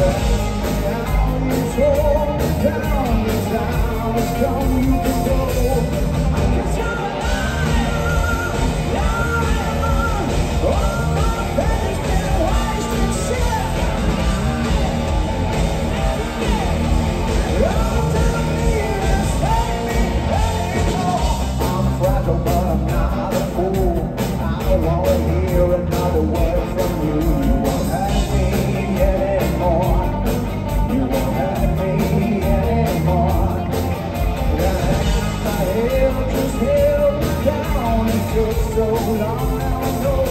You so long, I know